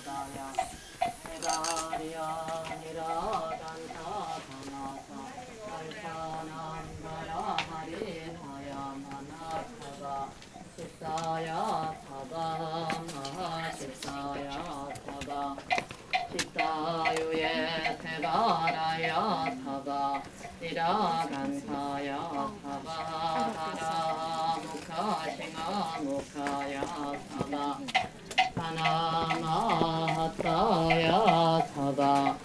호다야 대가리아니라 간타 담아사 알타남가야. 하리하야 마나 타가 식사야 타바 마하 식사야 타바 식사유에 태바라야 타바 니라간타야 타바 하라 무카싱아 무카야 타바 하나마하타야 타바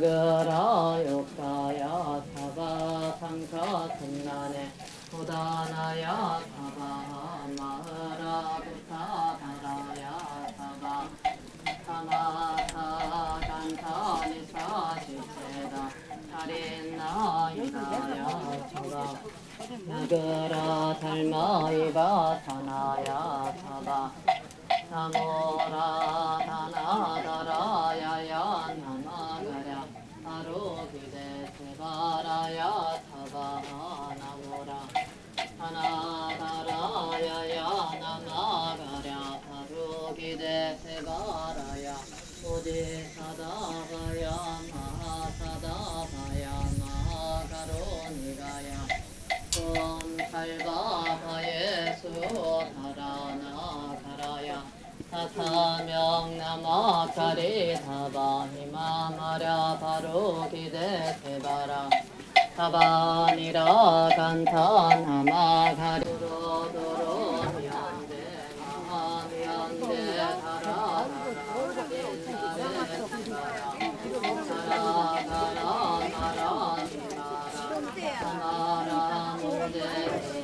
사그라 욕사야 타바 상카 승난에 호다나야 타바 마하라 부타 다라야 타바 사마타 간타 니사 시체다. 살인나 이다야 타바 나그라 달마 이바 타나야 타바 나모라 다 세바라야 오디사다가야 마하사다가야 마가로니가야. 옴 살바바예 수다라나 가라야. 사타명 나마카리 사바 히마마랴 바로 기대 세바라. 사바니라 간타 나마가랴 de